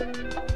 you